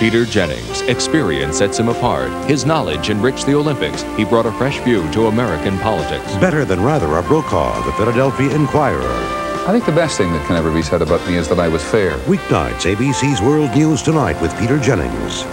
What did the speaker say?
Peter Jennings, experience sets him apart. His knowledge enriched the Olympics. He brought a fresh view to American politics. Better than Rather a Brokaw, the Philadelphia Inquirer. I think the best thing that can ever be said about me is that I was fair. Weeknights, ABC's World News Tonight with Peter Jennings.